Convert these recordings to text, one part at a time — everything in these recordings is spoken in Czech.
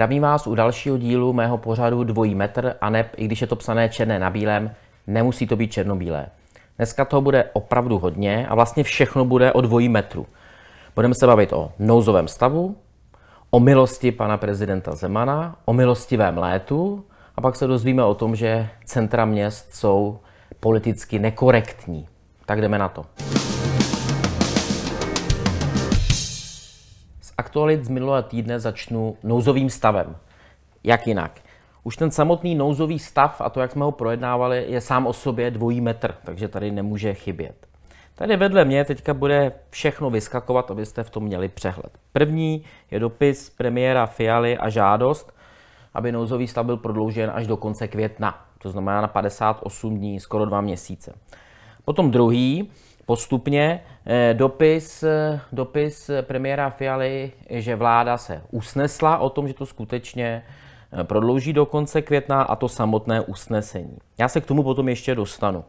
Zdravím vás u dalšího dílu mého pořadu Dvojí metr a neb, i když je to psané černé na bílém, nemusí to být černobílé. Dneska toho bude opravdu hodně a vlastně všechno bude o dvojí metru. Budeme se bavit o nouzovém stavu, o milosti pana prezidenta Zemana, o milostivém létu a pak se dozvíme o tom, že centra měst jsou politicky nekorektní. Tak jdeme na to. aktualit z minulého týdne začnu nouzovým stavem. Jak jinak? Už ten samotný nouzový stav a to, jak jsme ho projednávali, je sám o sobě dvojí metr, takže tady nemůže chybět. Tady vedle mě teďka bude všechno vyskakovat, abyste v tom měli přehled. První je dopis premiéra Fialy a žádost, aby nouzový stav byl prodloužen až do konce května, to znamená na 58 dní, skoro dva měsíce. Potom druhý postupně eh, dopis, eh, dopis premiéra Fialy, že vláda se usnesla o tom, že to skutečně eh, prodlouží do konce května a to samotné usnesení. Já se k tomu potom ještě dostanu.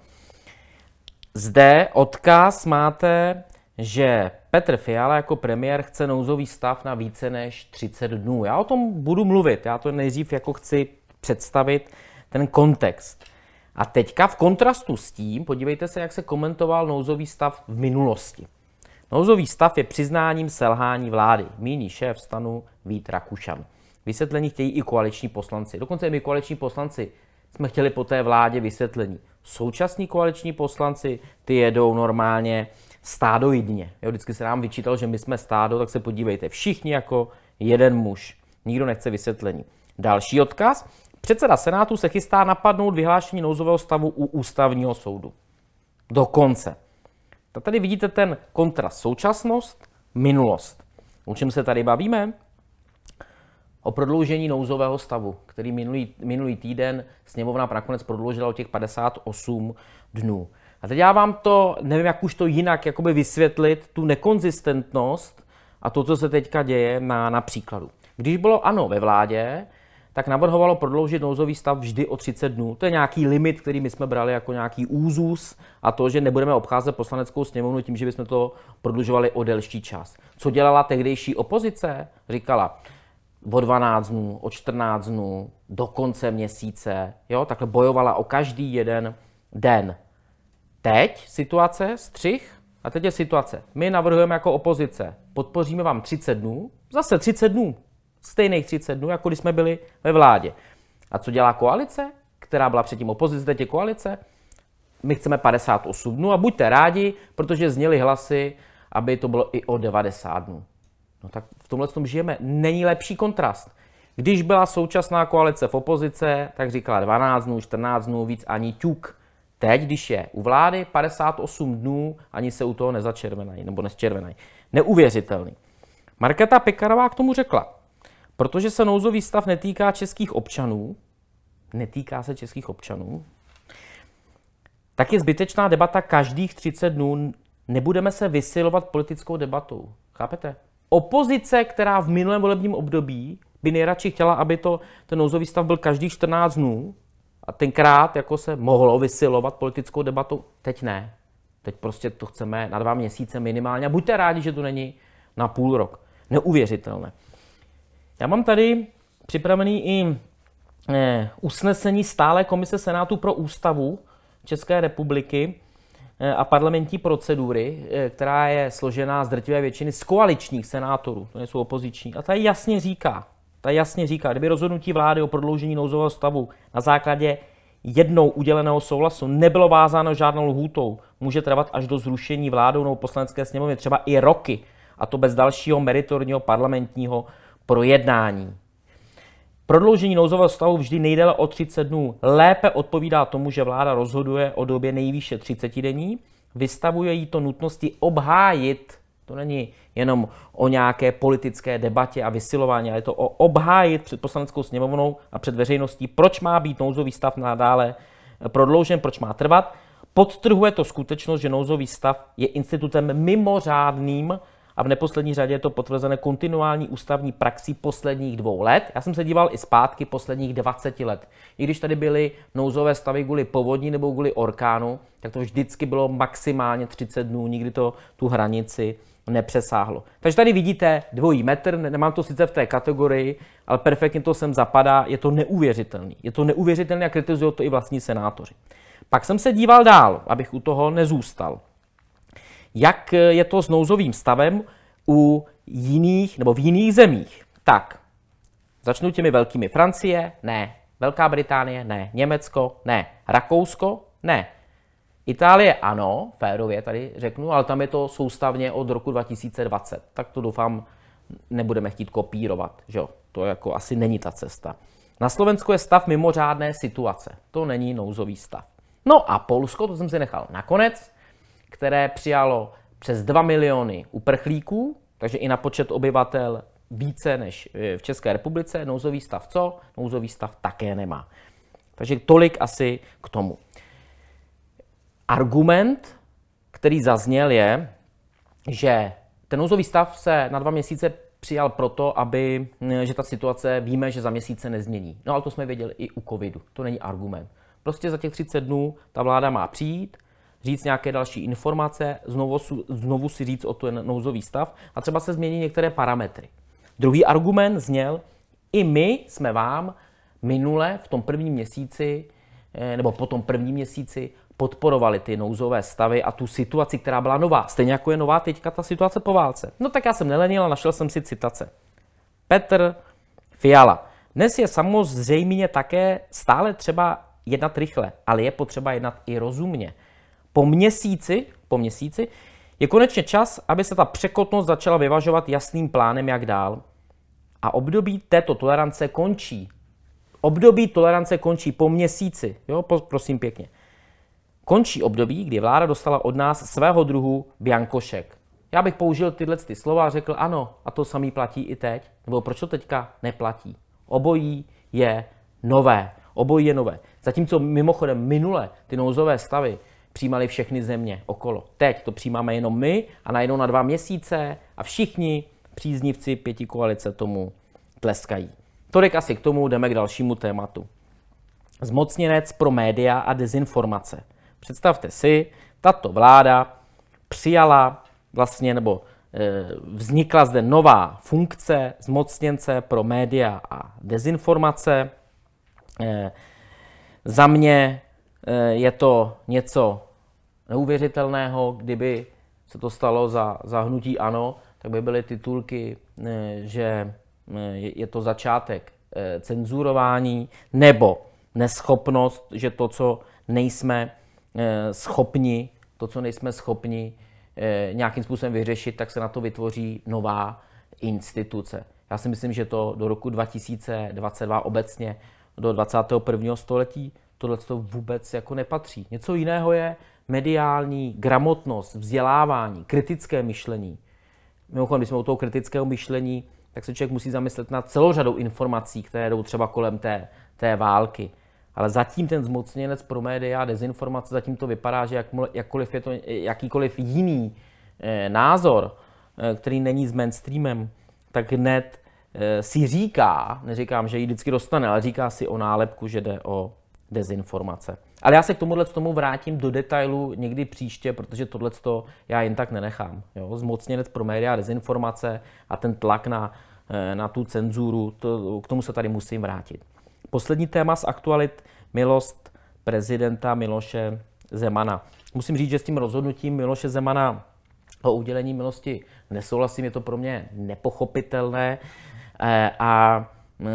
Zde odkaz máte, že Petr Fiala jako premiér chce nouzový stav na více než 30 dnů. Já o tom budu mluvit, já to nejdřív jako chci představit ten kontext. A teďka v kontrastu s tím, podívejte se, jak se komentoval nouzový stav v minulosti. Nouzový stav je přiznáním selhání vlády, míní šéf stanu Vít Rakušan. Vysvětlení chtějí i koaliční poslanci. Dokonce i my koaliční poslanci jsme chtěli po té vládě vysvětlení. Současní koaliční poslanci, ty jedou normálně stádoidně. Jo, vždycky se nám vyčítal, že my jsme stádo, tak se podívejte. Všichni jako jeden muž. Nikdo nechce vysvětlení. Další odkaz. Předseda Senátu se chystá napadnout vyhlášení nouzového stavu u ústavního soudu. Dokonce. Tak tady vidíte ten kontrast současnost, minulost. O čem se tady bavíme? O prodloužení nouzového stavu, který minulý, minulý týden sněmovna nakonec prodloužila o těch 58 dnů. A teď já vám to, nevím, jak už to jinak jakoby vysvětlit, tu nekonzistentnost a to, co se teďka děje na, na příkladu. Když bylo ano ve vládě, tak navrhovalo prodloužit nouzový stav vždy o 30 dnů. To je nějaký limit, který my jsme brali jako nějaký úzus a to, že nebudeme obcházet poslaneckou sněmovnu tím, že bychom to prodlužovali o delší čas. Co dělala tehdejší opozice? Říkala o 12 dnů, o 14 dnů, do konce měsíce. Jo? Takhle bojovala o každý jeden den. Teď situace, střih, a teď je situace. My navrhujeme jako opozice, podpoříme vám 30 dnů, zase 30 dnů, Stejných 30 dnů, jako když jsme byli ve vládě. A co dělá koalice, která byla předtím opozice, teď je koalice? My chceme 58 dnů a buďte rádi, protože zněly hlasy, aby to bylo i o 90 dnů. No tak v tomhle tom žijeme. Není lepší kontrast. Když byla současná koalice v opozice, tak říkala 12 dnů, 14 dnů, víc ani ťuk. Teď, když je u vlády 58 dnů, ani se u toho nezačervenají, nebo nesčervenají. Neuvěřitelný. Marketa Pekarová k tomu řekla, Protože se nouzový stav netýká českých občanů, netýká se českých občanů, tak je zbytečná debata každých 30 dnů. Nebudeme se vysilovat politickou debatou. Chápete? Opozice, která v minulém volebním období by nejradši chtěla, aby to, ten nouzový stav byl každých 14 dnů, a tenkrát jako se mohlo vysilovat politickou debatou, teď ne. Teď prostě to chceme na dva měsíce minimálně a buďte rádi, že to není na půl rok. Neuvěřitelné. Já mám tady připravený i eh, usnesení stále Komise Senátu pro ústavu České republiky a parlamentní procedury, eh, která je složená z drtivé většiny z koaličních senátorů, to nejsou opoziční. A ta jasně říká, ta jasně říká, kdyby rozhodnutí vlády o prodloužení nouzového stavu na základě jednou uděleného souhlasu nebylo vázáno žádnou lhůtou, může trvat až do zrušení vládou nebo poslanecké sněmovny, třeba i roky, a to bez dalšího meritorního parlamentního projednání. Prodloužení nouzového stavu vždy nejdéle o 30 dnů lépe odpovídá tomu, že vláda rozhoduje o době nejvýše 30 dení, vystavuje jí to nutnosti obhájit, to není jenom o nějaké politické debatě a vysilování, ale je to o obhájit před poslaneckou sněmovnou a před veřejností, proč má být nouzový stav nadále prodloužen, proč má trvat. Podtrhuje to skutečnost, že nouzový stav je institutem mimořádným a v neposlední řadě je to potvrzené kontinuální ústavní praxí posledních dvou let. Já jsem se díval i zpátky posledních 20 let. I když tady byly nouzové stavy kvůli povodní nebo kvůli orkánu, tak to vždycky bylo maximálně 30 dnů, nikdy to tu hranici nepřesáhlo. Takže tady vidíte dvojí metr, nemám to sice v té kategorii, ale perfektně to sem zapadá, je to neuvěřitelný. Je to neuvěřitelné a kritizují to i vlastní senátoři. Pak jsem se díval dál, abych u toho nezůstal. Jak je to s nouzovým stavem u jiných nebo v jiných zemích? Tak, začnu těmi velkými. Francie? Ne. Velká Británie? Ne. Německo? Ne. Rakousko? Ne. Itálie ano, férově tady řeknu, ale tam je to soustavně od roku 2020. Tak to doufám nebudeme chtít kopírovat, že jo? To jako asi není ta cesta. Na Slovensku je stav mimořádné situace. To není nouzový stav. No a Polsko, to jsem si nechal nakonec, které přijalo přes 2 miliony uprchlíků, takže i na počet obyvatel více než e, v České republice. Nouzový stav co? Nouzový stav také nemá. Takže tolik asi k tomu. Argument, který zazněl, je, že ten nouzový stav se na dva měsíce přijal proto, aby, e, že ta situace víme, že za měsíce nezmění. No ale to jsme věděli i u covidu. To není argument. Prostě za těch 30 dnů ta vláda má přijít, říct nějaké další informace, znovu, znovu si říct o ten nouzový stav a třeba se změní některé parametry. Druhý argument zněl, i my jsme vám minule v tom prvním měsíci, eh, nebo po tom prvním měsíci, podporovali ty nouzové stavy a tu situaci, která byla nová. Stejně jako je nová teďka ta situace po válce. No tak já jsem nelenil a našel jsem si citace. Petr Fiala. Dnes je samozřejmě také stále třeba jednat rychle, ale je potřeba jednat i rozumně. Po měsíci, po měsíci je konečně čas, aby se ta překotnost začala vyvažovat jasným plánem, jak dál. A období této tolerance končí. Období tolerance končí po měsíci. Jo, prosím pěkně. Končí období, kdy vláda dostala od nás svého druhu biankošek. Já bych použil tyhle ty slova a řekl ano, a to samý platí i teď. Nebo proč to teďka neplatí? Obojí je nové. Obojí je nové. Zatímco mimochodem minule ty nouzové stavy přijímali všechny země okolo. Teď to přijímáme jenom my a najednou na dva měsíce a všichni příznivci pěti koalice tomu tleskají. Tolik asi k tomu, jdeme k dalšímu tématu. Zmocněnec pro média a dezinformace. Představte si, tato vláda přijala vlastně, nebo e, vznikla zde nová funkce zmocněnce pro média a dezinformace. E, za mě Eh, je to něco neuvěřitelného, kdyby se to stalo za, za hnutí ANO, tak by byly titulky, eh, že eh, je to začátek cenzurování nebo neschopnost, že to, co nejsme schopni, to, co nejsme schopni nějakým způsobem vyřešit, tak se na to vytvoří nová instituce. Já si myslím, že to do roku 2022 obecně, do 21. století tohle to vůbec jako nepatří. Něco jiného je mediální gramotnost, vzdělávání, kritické myšlení. Mimochodem, když jsme u toho kritického myšlení, tak se člověk musí zamyslet nad celou řadou informací, které jdou třeba kolem té, té války. Ale zatím ten zmocněnec pro média a dezinformace, zatím to vypadá, že jak, jakkoliv je to jakýkoliv jiný eh, názor, eh, který není s mainstreamem, tak hned eh, si říká, neříkám, že ji vždycky dostane, ale říká si o nálepku, že jde o dezinformace. Ale já se k tomuhle tomu vrátím do detailu někdy příště, protože tohle já jen tak nenechám. Jo? Zmocněnec pro média dezinformace a ten tlak na, eh, na tu cenzuru, to, k tomu se tady musím vrátit. Poslední téma z aktualit, milost prezidenta Miloše Zemana. Musím říct, že s tím rozhodnutím Miloše Zemana o udělení milosti nesouhlasím, je to pro mě nepochopitelné eh, a eh,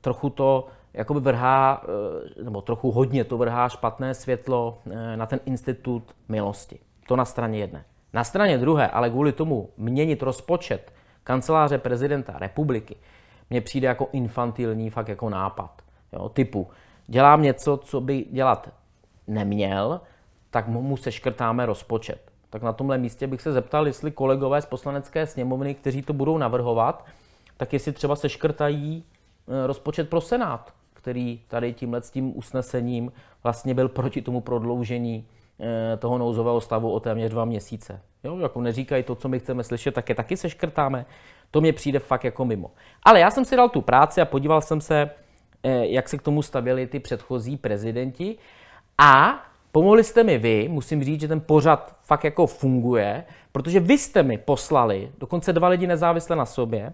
trochu to jakoby vrhá, eh, nebo trochu hodně to vrhá špatné světlo eh, na ten institut milosti. To na straně jedné. Na straně druhé, ale kvůli tomu měnit rozpočet kanceláře prezidenta republiky, mně přijde jako infantilní fakt jako nápad. Jo, typu, dělám něco, co by dělat neměl, tak mu seškrtáme rozpočet. Tak na tomhle místě bych se zeptal, jestli kolegové z poslanecké sněmovny, kteří to budou navrhovat, tak jestli třeba seškrtají eh, rozpočet pro Senát který tady tímhle tím usnesením vlastně byl proti tomu prodloužení eh, toho nouzového stavu o téměř dva měsíce. Jo, jako neříkají to, co my chceme slyšet, tak je taky seškrtáme. To mě přijde fakt jako mimo. Ale já jsem si dal tu práci a podíval jsem se, eh, jak se k tomu stavěli ty předchozí prezidenti a pomohli jste mi vy, musím říct, že ten pořad fakt jako funguje, protože vy jste mi poslali, dokonce dva lidi nezávisle na sobě,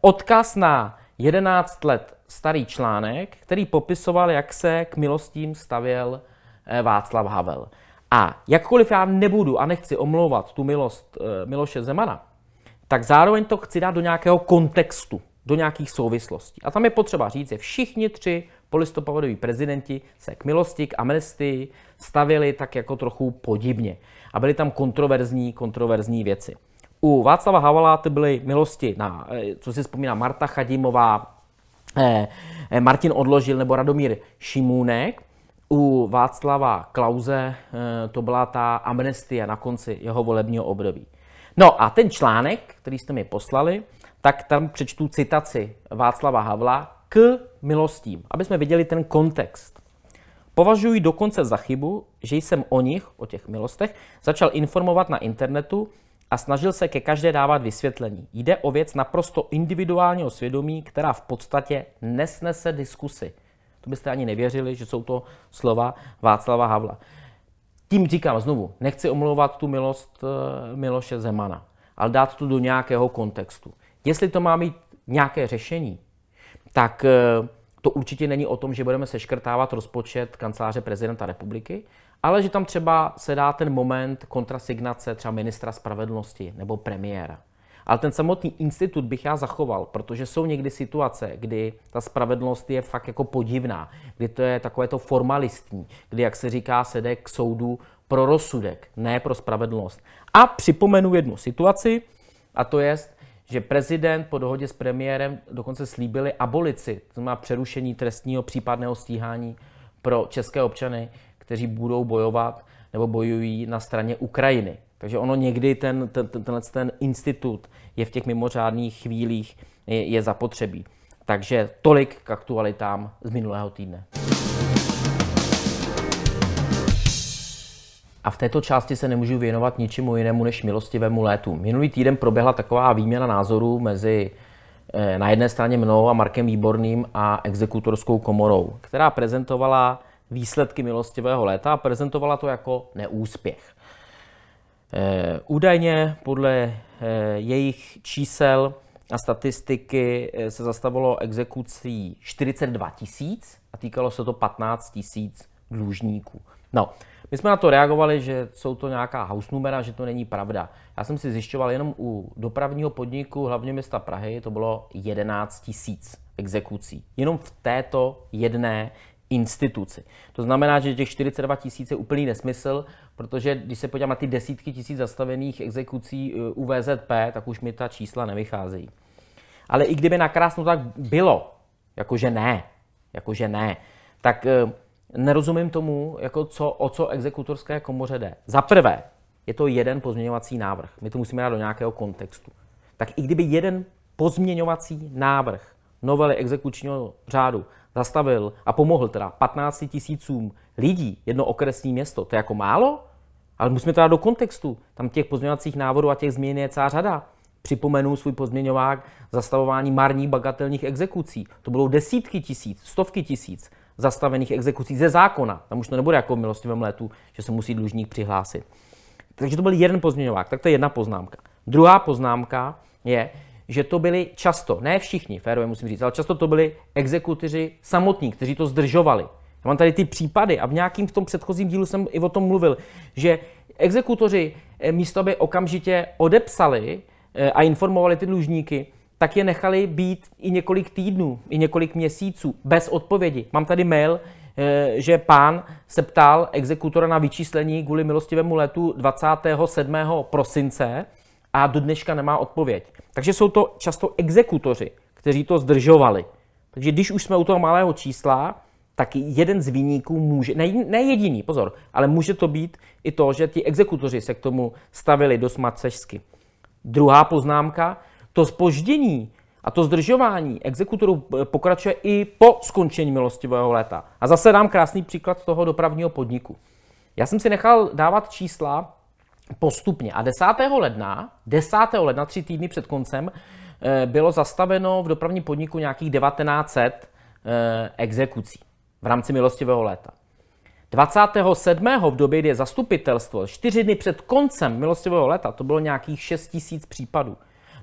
odkaz na 11 let starý článek, který popisoval, jak se k milostím stavěl eh, Václav Havel. A jakkoliv já nebudu a nechci omlouvat tu milost eh, Miloše Zemana, tak zároveň to chci dát do nějakého kontextu, do nějakých souvislostí. A tam je potřeba říct, že všichni tři polistopadoví prezidenti se k milosti, k amnestii stavili tak jako trochu podivně. A byly tam kontroverzní, kontroverzní věci. U Václava Havala to byly milosti na, eh, co si vzpomíná, Marta Chadimová, Martin Odložil nebo Radomír Šimůnek. U Václava Klauze to byla ta amnestie na konci jeho volebního období. No a ten článek, který jste mi poslali, tak tam přečtu citaci Václava Havla k milostím, aby jsme viděli ten kontext. Považuji dokonce za chybu, že jsem o nich, o těch milostech, začal informovat na internetu a snažil se ke každé dávat vysvětlení. Jde o věc naprosto individuálního svědomí, která v podstatě nesnese diskusy. To byste ani nevěřili, že jsou to slova Václava Havla. Tím říkám znovu, nechci omlouvat tu milost eh, Miloše Zemana, ale dát to do nějakého kontextu. Jestli to má mít nějaké řešení, tak eh, to určitě není o tom, že budeme seškrtávat rozpočet kanceláře prezidenta republiky, ale že tam třeba se dá ten moment kontrasignace třeba ministra spravedlnosti nebo premiéra. Ale ten samotný institut bych já zachoval, protože jsou někdy situace, kdy ta spravedlnost je fakt jako podivná, kdy to je takové to formalistní, kdy, jak se říká, se jde k soudu pro rozsudek, ne pro spravedlnost. A připomenu jednu situaci, a to je, že prezident po dohodě s premiérem dokonce slíbili abolici, to znamená přerušení trestního případného stíhání pro české občany, kteří budou bojovat nebo bojují na straně Ukrajiny. Takže ono někdy ten, ten, ten, tenhle ten institut je v těch mimořádných chvílích je, je zapotřebí. Takže tolik k aktualitám z minulého týdne. A v této části se nemůžu věnovat ničemu jinému než milostivému létu. Minulý týden proběhla taková výměna názorů mezi eh, na jedné straně mnou a Markem Výborným a exekutorskou komorou, která prezentovala výsledky milostivého léta a prezentovala to jako neúspěch. Eh, údajně podle eh, jejich čísel a statistiky se zastavilo exekucí 42 tisíc a týkalo se to 15 tisíc dlužníků. No, my jsme na to reagovali, že jsou to nějaká house numera, že to není pravda. Já jsem si zjišťoval jenom u dopravního podniku hlavně města Prahy, to bylo 11 tisíc exekucí. Jenom v této jedné instituci. To znamená, že těch 42 tisíc je úplný nesmysl, protože když se podívám na ty desítky tisíc zastavených exekucí eh, u VZP, tak už mi ta čísla nevycházejí. Ale i kdyby nakrásno tak bylo, jakože ne, jakože ne, tak eh, nerozumím tomu, jako co, o co exekutorské komoře jde. Za prvé, je to jeden pozměňovací návrh. My to musíme dát do nějakého kontextu. Tak i kdyby jeden pozměňovací návrh novely exekučního řádu zastavil a pomohl teda 15 tisícům lidí, jedno okresní město, to je jako málo? Ale musíme to dát do kontextu. Tam těch pozměňovacích návodů a těch změn je celá řada. Připomenu svůj pozměňovák zastavování marních bagatelních exekucí. To bylo desítky tisíc, stovky tisíc zastavených exekucí ze zákona. Tam už to nebude jako v milostivém letu, že se musí dlužník přihlásit. Takže to byl jeden pozměňovák, tak to je jedna poznámka. Druhá poznámka je, že to byli často, ne všichni, férově musím říct, ale často to byli exekutoři samotní, kteří to zdržovali. Já mám tady ty případy a v nějakým v tom předchozím dílu jsem i o tom mluvil, že exekutoři eh, místo, aby okamžitě odepsali eh, a informovali ty dlužníky, tak je nechali být i několik týdnů, i několik měsíců bez odpovědi. Mám tady mail, eh, že pán se ptal exekutora na vyčíslení kvůli milostivému letu 27. prosince a do dneška nemá odpověď. Takže jsou to často exekutoři, kteří to zdržovali. Takže když už jsme u toho malého čísla, tak jeden z výniků může, ne, ne jediný, pozor, ale může to být i to, že ti exekutoři se k tomu stavili dost macešsky. Druhá poznámka, to spoždění a to zdržování exekutorů pokračuje i po skončení milostivého léta. A zase dám krásný příklad toho dopravního podniku. Já jsem si nechal dávat čísla postupně. A 10. ledna, 10. ledna, tři týdny před koncem, eh, bylo zastaveno v dopravním podniku nějakých 1900 eh, exekucí v rámci milostivého léta. 27. v době, kdy je zastupitelstvo, čtyři dny před koncem milostivého léta, to bylo nějakých 6 tisíc případů.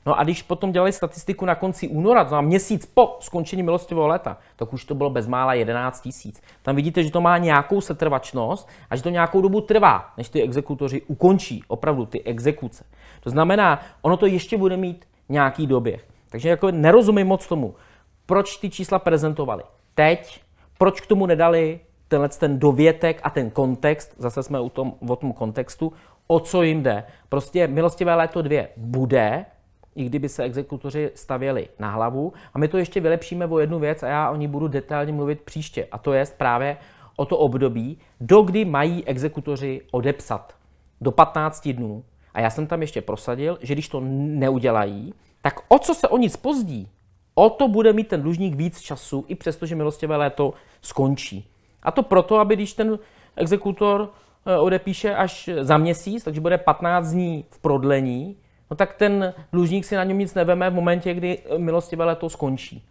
No a když potom dělali statistiku na konci února, to znamená měsíc po skončení milostivého léta, tak už to bylo bezmála 11 tisíc. Tam vidíte, že to má nějakou setrvačnost a že to nějakou dobu trvá, než ty exekutoři ukončí opravdu ty exekuce. To znamená, ono to ještě bude mít nějaký doběh. Takže jako nerozumím moc tomu, proč ty čísla prezentovali teď, proč k tomu nedali tenhle ten dovětek a ten kontext, zase jsme u tom, o tom kontextu, o co jim jde. Prostě milostivé léto 2 bude, i kdyby se exekutoři stavěli na hlavu. A my to ještě vylepšíme o jednu věc a já o ní budu detailně mluvit příště. A to je právě o to období, do kdy mají exekutoři odepsat. Do 15 dnů. A já jsem tam ještě prosadil, že když to neudělají, tak o co se oni spozdí, o to bude mít ten dlužník víc času, i přesto, že milostivé léto skončí. A to proto, aby když ten exekutor eh, odepíše až za měsíc, takže bude 15 dní v prodlení, no tak ten dlužník si na něm nic neveme v momentě, kdy milostivé léto skončí.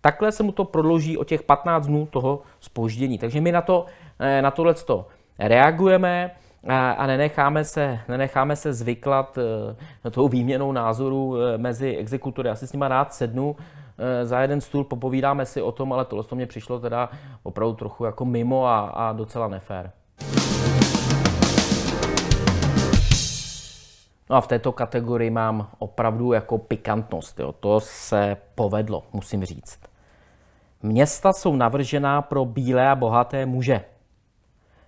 Takhle se mu to prodlouží o těch 15 dnů toho spoždění. Takže my na, to, eh, na tohle reagujeme a nenecháme se, nenecháme se zvyklat eh, tou výměnou názoru mezi exekutory. Já si s nimi rád sednu, Eh, za jeden stůl, popovídáme si o tom, ale tohle to mě přišlo teda opravdu trochu jako mimo a, a docela nefér. No a v této kategorii mám opravdu jako pikantnost. Jo. To se povedlo, musím říct. Města jsou navržená pro bílé a bohaté muže,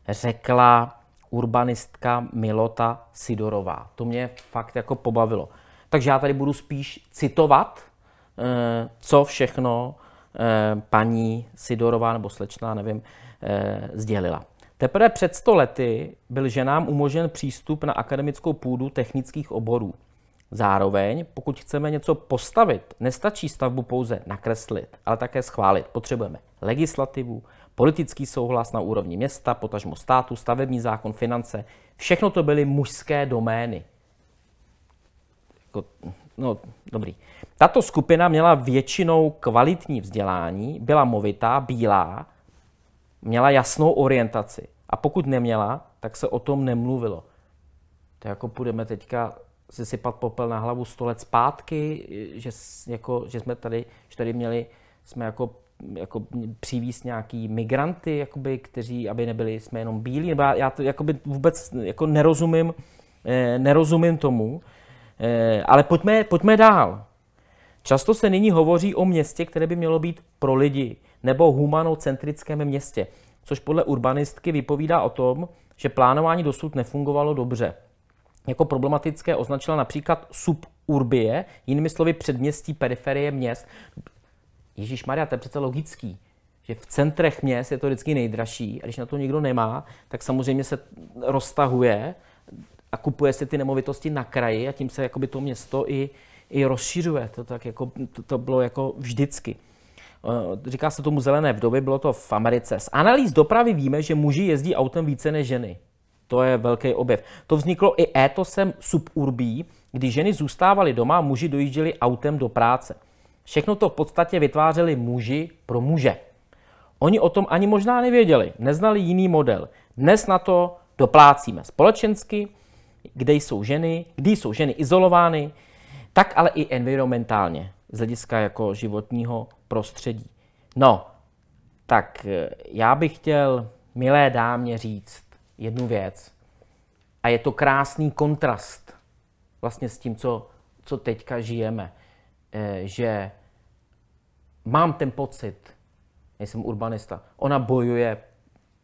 řekla urbanistka Milota Sidorová. To mě fakt jako pobavilo. Takže já tady budu spíš citovat Eh, co všechno eh, paní Sidorová nebo slečná, nevím, eh, sdělila. Teprve před 100 lety byl ženám umožněn přístup na akademickou půdu technických oborů. Zároveň, pokud chceme něco postavit, nestačí stavbu pouze nakreslit, ale také schválit. Potřebujeme legislativu, politický souhlas na úrovni města, potažmo státu, stavební zákon, finance. Všechno to byly mužské domény. Jako, no, dobrý. Tato skupina měla většinou kvalitní vzdělání, byla movitá, bílá, měla jasnou orientaci. A pokud neměla, tak se o tom nemluvilo. To jako půjdeme teďka si sypat popel na hlavu sto let zpátky, že, jako, že jsme tady, že tady měli, jsme jako, jako přivízt nějaký migranty, jakoby, kteří, aby nebyli, jsme jenom bílí, nebo já, já to jakoby vůbec jako nerozumím, eh, nerozumím tomu, eh, ale pojďme, pojďme dál. Často se nyní hovoří o městě, které by mělo být pro lidi, nebo humanocentrickém městě, což podle urbanistky vypovídá o tom, že plánování dosud nefungovalo dobře. Jako problematické označila například suburbie, jinými slovy předměstí, periferie měst. Ježíš Maria, to je přece logický, že v centrech měst je to vždycky nejdražší a když na to nikdo nemá, tak samozřejmě se roztahuje a kupuje si ty nemovitosti na kraji a tím se jakoby to město i, i rozšiřuje. To, tak jako, to, to bylo jako vždycky. Eh, říká se tomu zelené vdovy, bylo to v Americe. Z analýz dopravy víme, že muži jezdí autem více než ženy. To je velký objev. To vzniklo i étosem suburbí, kdy ženy zůstávaly doma a muži dojížděli autem do práce. Všechno to v podstatě vytvářeli muži pro muže. Oni o tom ani možná nevěděli, neznali jiný model. Dnes na to doplácíme společensky, kde jsou ženy, kdy jsou ženy izolovány, tak ale i environmentálně, z hlediska jako životního prostředí. No, tak eh, já bych chtěl milé dámě říct jednu věc. A je to krásný kontrast vlastně s tím, co, co teďka žijeme. E, že mám ten pocit, nejsem urbanista, ona bojuje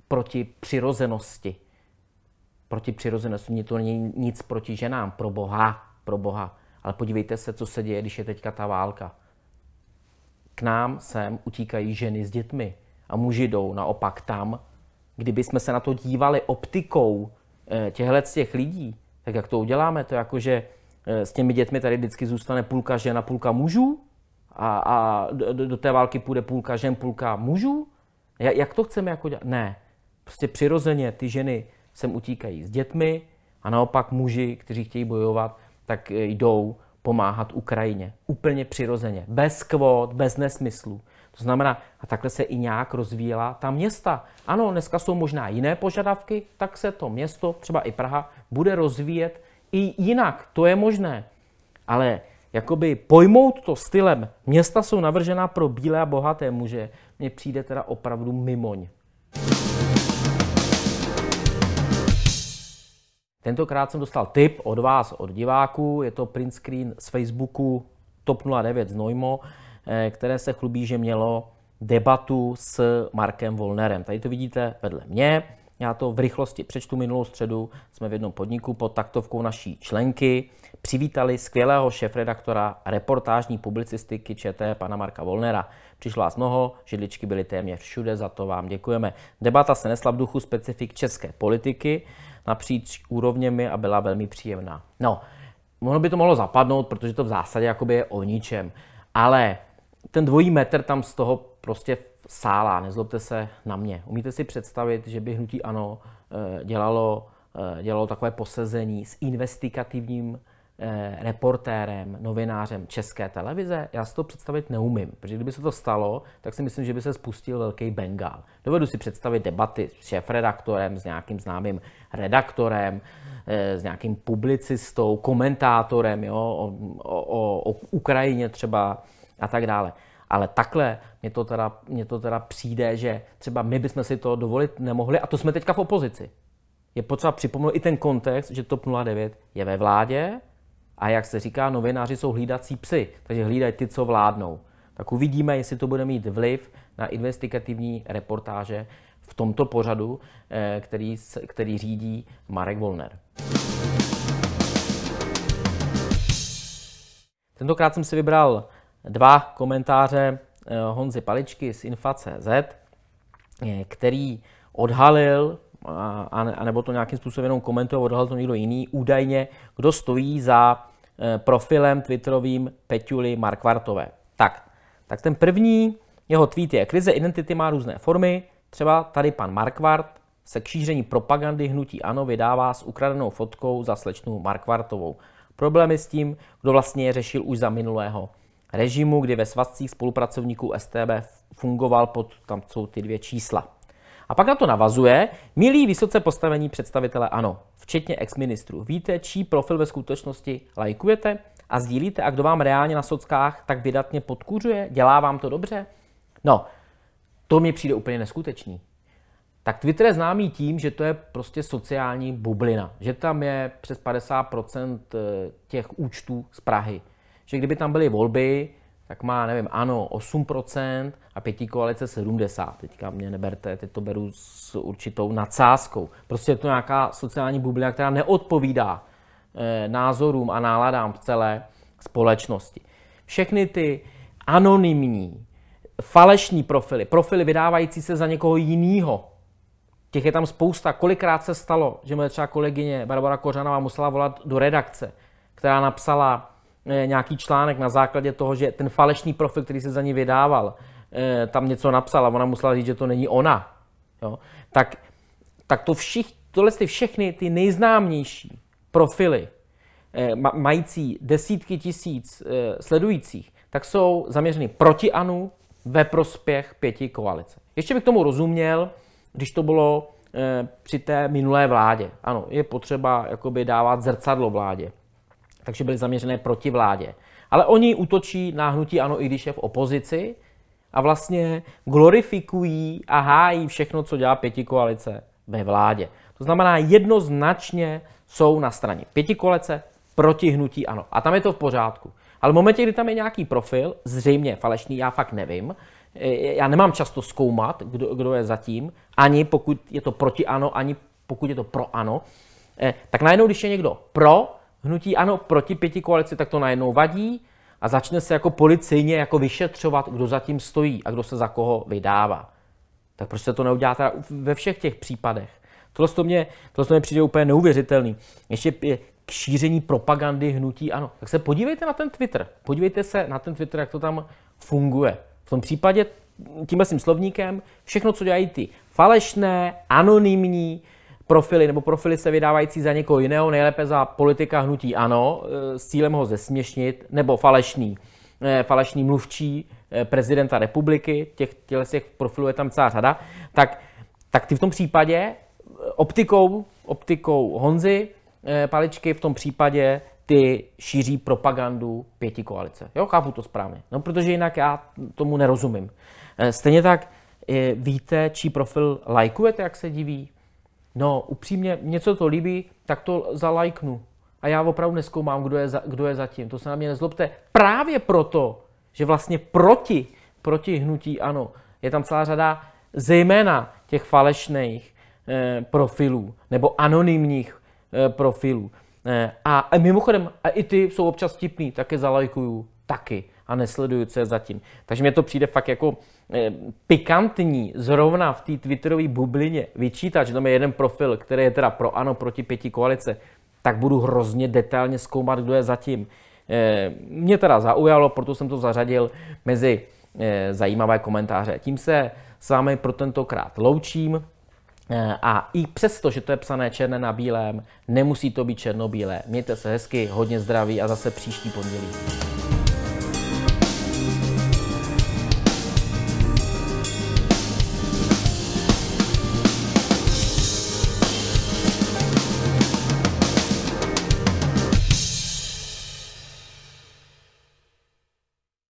proti přirozenosti. Proti přirozenosti. To není nic proti ženám, pro Boha, pro Boha. Ale podívejte se, co se děje, když je teďka ta válka. K nám sem utíkají ženy s dětmi a muži jdou naopak tam. Kdyby jsme se na to dívali optikou eh, těchto těch lidí, tak jak to uděláme? To jako, že eh, s těmi dětmi tady vždycky zůstane půlka žen a půlka mužů a, a do, do té války půjde půlka žen, půlka mužů? Jak to chceme jako dělat? Ne. Prostě přirozeně ty ženy sem utíkají s dětmi, A naopak muži, kteří chtějí bojovat, tak jdou pomáhat Ukrajině. Úplně přirozeně. Bez kvót, bez nesmyslů. To znamená, a takhle se i nějak rozvíjela ta města. Ano, dneska jsou možná jiné požadavky, tak se to město, třeba i Praha, bude rozvíjet i jinak. To je možné. Ale jakoby pojmout to stylem města jsou navržená pro bílé a bohaté muže, mně přijde teda opravdu mimoň. Tentokrát jsem dostal tip od vás, od diváků, je to print screen z Facebooku TOP 09 z Nojmo, eh, které se chlubí, že mělo debatu s Markem Volnerem. Tady to vidíte vedle mě. Já to v rychlosti přečtu minulou středu. Jsme v jednom podniku pod taktovkou naší členky. Přivítali skvělého šefredaktora reportážní publicistiky ČT, pana Marka Volnera. Přišlo vás mnoho, židličky byly téměř všude, za to vám děkujeme. Debata se nesla v duchu specifik české politiky napříč úrovněmi a byla velmi příjemná. No, ono by to mohlo zapadnout, protože to v zásadě jakoby je o ničem, ale ten dvojí metr tam z toho prostě sálá, nezlobte se na mě. Umíte si představit, že by hnutí ANO eh, dělalo, eh, dělalo takové posezení s investigativním reportérem, novinářem České televize? Já si to představit neumím, protože kdyby se to stalo, tak si myslím, že by se spustil velký Bengal. Dovedu si představit debaty s šéf-redaktorem, s nějakým známým redaktorem, s nějakým publicistou, komentátorem jo, o, o, o Ukrajině třeba a tak dále. Ale takhle mně to, teda, mně to teda přijde, že třeba my bychom si to dovolit nemohli a to jsme teďka v opozici. Je potřeba připomenout i ten kontext, že TOP 09 je ve vládě a jak se říká, novináři jsou hlídací psy, takže hlídají ty, co vládnou. Tak uvidíme, jestli to bude mít vliv na investigativní reportáže v tomto pořadu, eh, který, který řídí Marek Volner. Tentokrát jsem si vybral dva komentáře eh, Honzy Paličky z Infa.cz, eh, který odhalil, a nebo to nějakým způsobem jenom komentuje, odhalil to někdo jiný, údajně, kdo stojí za eh, profilem twitterovým Peťuli Markvartové. Tak, tak ten první jeho tweet je, krize identity má různé formy, třeba tady pan Markvart se k šíření propagandy hnutí ANO vydává s ukradenou fotkou za slečnu Markvartovou. Problémy s tím, kdo vlastně je řešil už za minulého režimu, kdy ve svazcích spolupracovníků STB fungoval pod, tam jsou ty dvě čísla. A pak na to navazuje, milí vysoce postavení představitele ANO, včetně exministrů. Víte, čí profil ve skutečnosti lajkujete a sdílíte a kdo vám reálně na sockách tak vydatně podkuřuje? Dělá vám to dobře? No, to mi přijde úplně neskutečný. Tak Twitter je známý tím, že to je prostě sociální bublina. Že tam je přes 50% eh, těch účtů z Prahy že kdyby tam byly volby, tak má, nevím, ano, 8% a pěti koalice 70%. Teďka mě neberte, teď to beru s určitou nadsázkou. Prostě je to nějaká sociální bublina, která neodpovídá eh, názorům a náladám v celé společnosti. Všechny ty anonymní, falešní profily, profily vydávající se za někoho jiného, těch je tam spousta. Kolikrát se stalo, že moje třeba kolegyně Barbara Kořanová musela volat do redakce, která napsala, nějaký článek na základě toho, že ten falešný profil, který se za ní vydával, eh, tam něco napsal a ona musela říct, že to není ona. Jo? Tak, tak to všich, tohle ty všechny ty nejznámější profily, eh, mající desítky tisíc sledujících, tak jsou zaměřeny proti Anu ve prospěch pěti koalice. Ještě bych tomu rozuměl, když to bylo při té minulé vládě. Ano, je potřeba jakoby dávat zrcadlo vládě takže byly zaměřené proti vládě. Ale oni útočí na hnutí ano, i když je v opozici a vlastně glorifikují a hájí všechno, co dělá pěti koalice ve vládě. To znamená, jednoznačně jsou na straně pěti koalice proti hnutí ano. A tam je to v pořádku. Ale v momentě, kdy tam je nějaký profil, zřejmě falešný, já fakt nevím, e, já nemám často zkoumat, kdo, kdo je zatím, ani pokud je to proti ano, ani pokud je to pro ano, e, tak najednou, když je někdo pro, hnutí ano proti pěti koalici, tak to najednou vadí a začne se jako policejně jako vyšetřovat, kdo za tím stojí a kdo se za koho vydává. Tak proč se to neudělá teda ve všech těch případech? Tohle to mě, tohle to mě přijde úplně neuvěřitelný. Ještě k šíření propagandy hnutí ano. Tak se podívejte na ten Twitter. Podívejte se na ten Twitter, jak to tam funguje. V tom případě tímhle tím slovníkem všechno, co dělají ty falešné, anonymní, profily nebo profily se vydávající za někoho jiného, nejlépe za politika hnutí ano, s cílem ho zesměšnit, nebo falešný, falešný mluvčí prezidenta republiky, těch, těch profilů je tam celá řada, tak, tak ty v tom případě optikou, optikou Honzy Paličky v tom případě ty šíří propagandu pěti koalice. Jo, chápu to správně. No, protože jinak já tomu nerozumím. Eh, stejně tak eh, víte, čí profil lajkujete, jak se diví? No, upřímně, něco to líbí, tak to zalajknu. A já opravdu neskoumám, kdo je, za, kdo je zatím. To se na mě nezlobte. Právě proto, že vlastně proti, proti hnutí ano, je tam celá řada zejména těch falešných eh, profilů nebo anonymních eh, profilů. Eh, a mimochodem, a i ty jsou občas tipný, taky zalajkuju, taky a nesleduju, co je zatím. Takže mě to přijde fakt jako eh, pikantní zrovna v té Twitterové bublině vyčítat, že tam je jeden profil, který je teda pro ano, proti pěti koalice, tak budu hrozně detailně zkoumat, kdo je zatím. Eh, mě teda zaujalo, proto jsem to zařadil mezi zajímavé komentáře. Tím se s vámi pro tentokrát loučím. Eh, a i přesto, že to je psané černé na bílém, nemusí to být černobílé. Mějte se hezky, hodně zdraví a zase příští pondělí.